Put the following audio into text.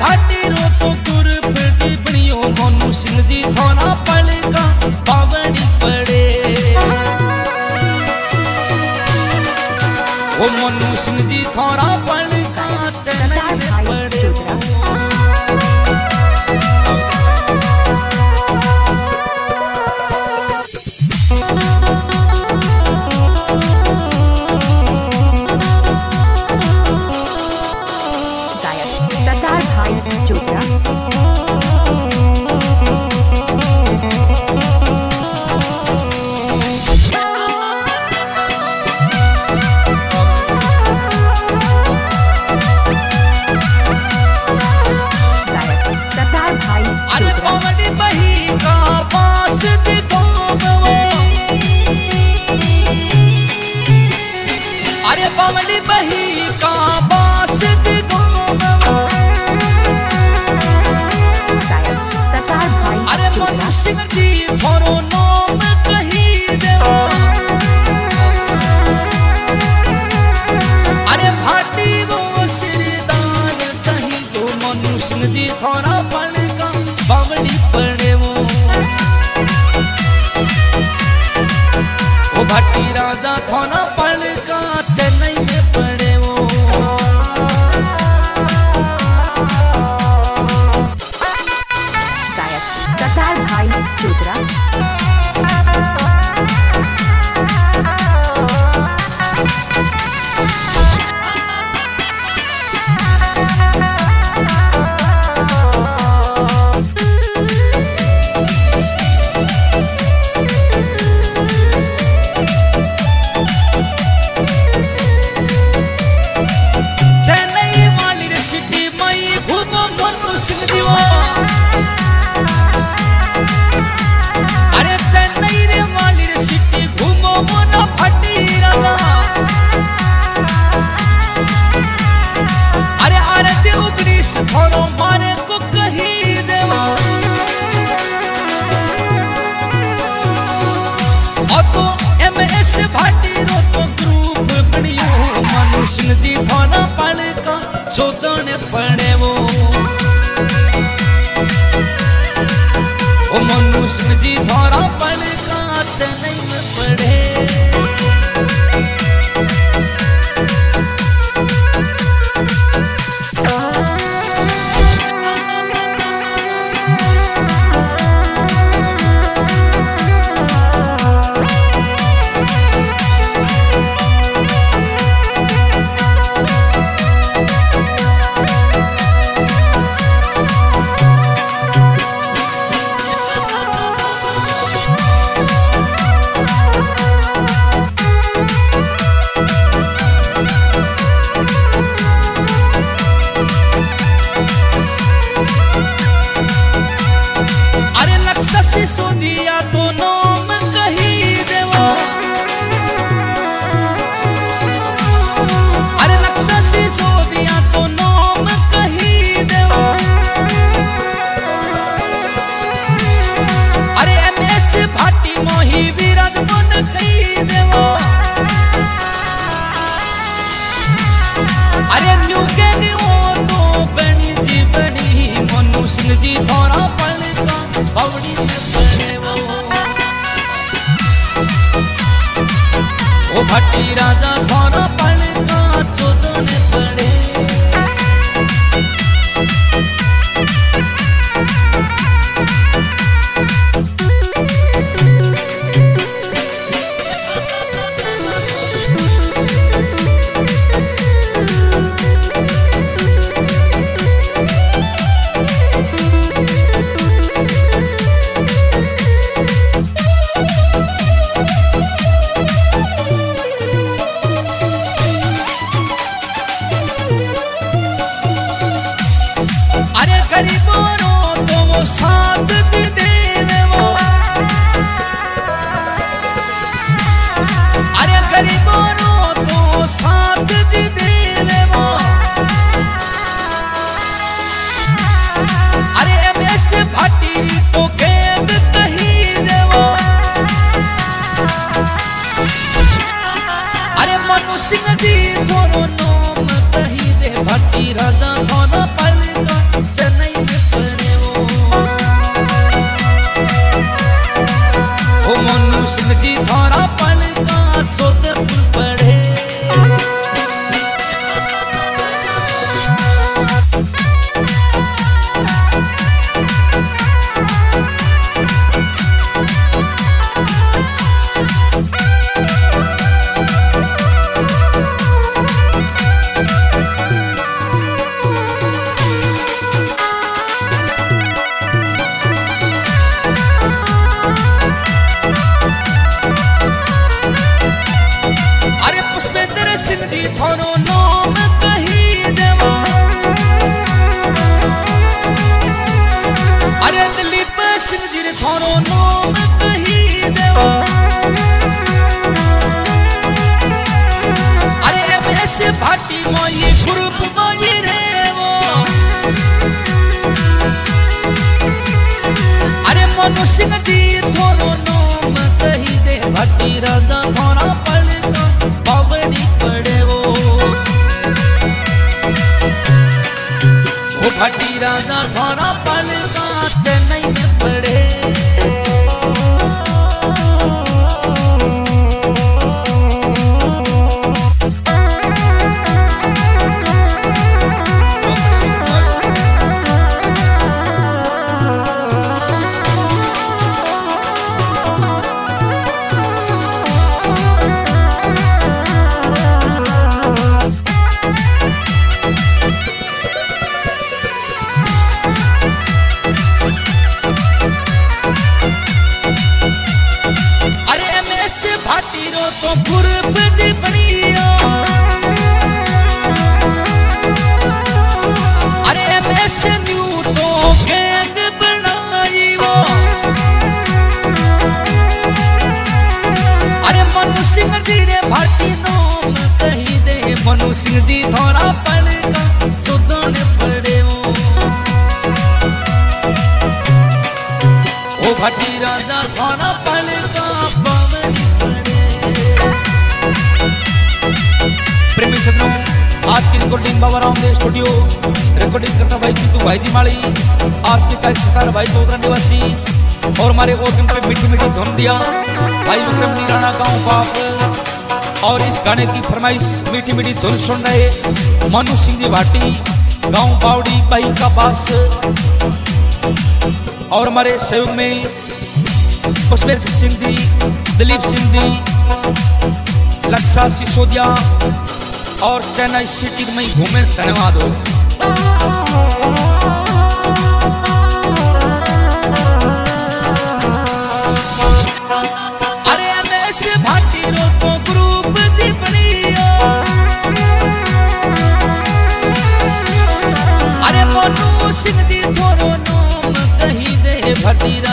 भाटी रो तो तुर फिरती बनियो मोनू सिंह जी थोड़ा पलका, पावड़ी पड़े। ओ मोनू सिंह जी थोड़ा पलका भट्टी राजा थाना पढ़ का चेन्नई में पड़े वो गायक सतार भाई चोतरा कृष्ण जी फोना पल का सोदने पड़े वो ओ मनुष्य जी थोड़ा पल का चेन्नई में पड़े। se sonhar. भट्टी राजा राजा थोड़ा पल का चेन्नई कही दे। जी थोड़ा का सुदन पड़े ओ भटी राजा का पवन प्रेमी आज की recording Baba Ramdev studio recording करता भाई जीतू, भाई जी माली। आज के तक सितार, भाई चौधरा निवासी। और हमारे ऑर्गन पे मीठी मीठी धुन दिया। भाई विक्रम नीराना गाँव बाप और इस गाने की फरमाइश मीठी मीठी धुन सुन रहे मनु सिंह जी भाटी गाँव बावड़ी, बाई का बास। और हमारे सहयोग में पुष्पेंद्र सिंह जी, दिलीप सिंह जी लक्षा सिसोदिया और चेन्नई सिटी में घूमे। धन्यवाद। हो थोरो